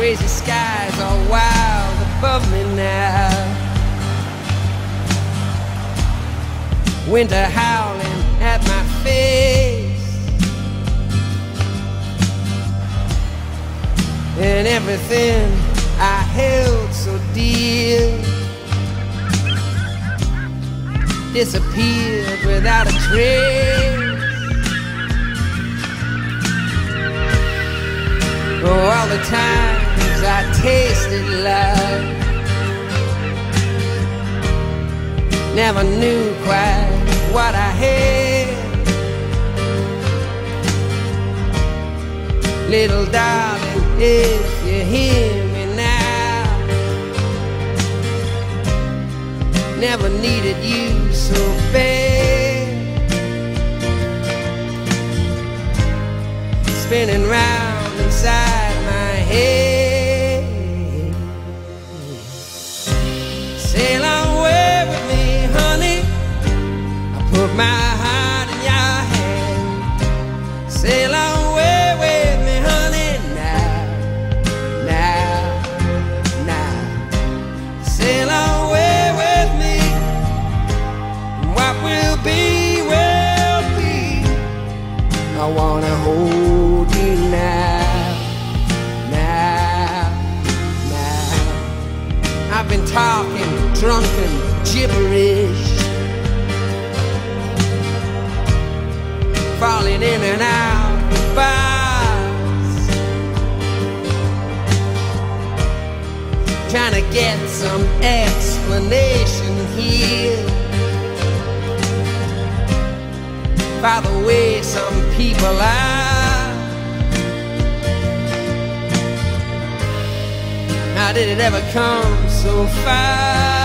Crazy skies are wild above me now. Winter howling at my face. And everything I held so dear disappeared without a trace. Oh, all the times I tasted love, never knew quite what I had. Little darling, if you hear me now, never needed you so bad. Spinning round inside talking drunken gibberish, falling in and out of bars, trying to get some explanation here. by the way some people are. Did it ever come so far?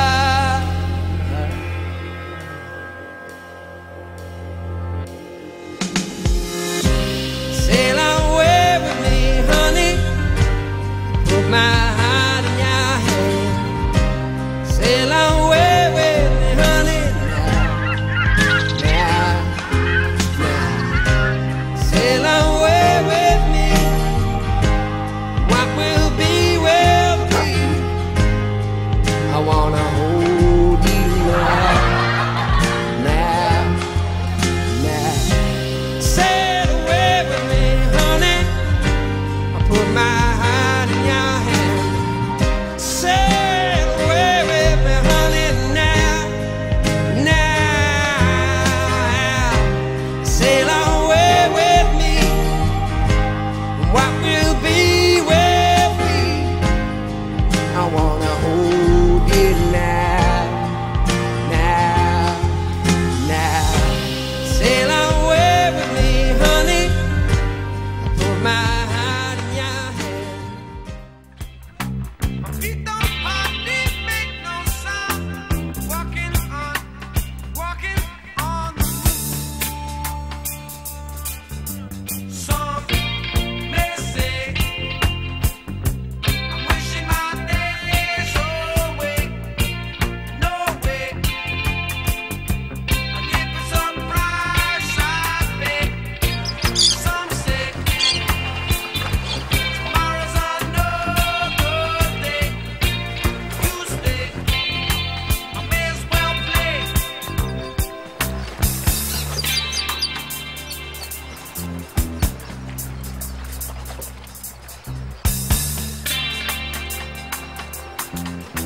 Bye.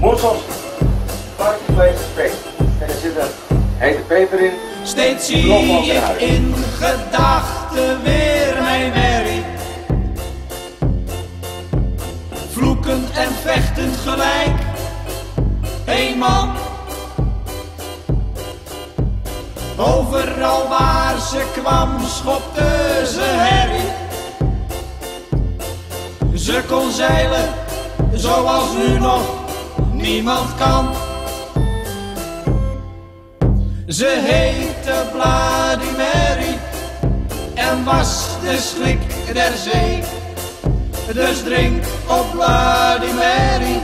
Moedsels, varkensvlees, spek. En er zit een hete peper in. Steeds zie ik in gedachten weer mijn merrie. Vloekend en vechten gelijk. Hé man. Overal waar ze kwam schopte zeilen, zoals nu nog niemand kan. Ze heette Bloody en was de schrik der zee. Dus drink op Bloody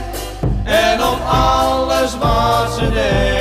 en op alles wat ze deed.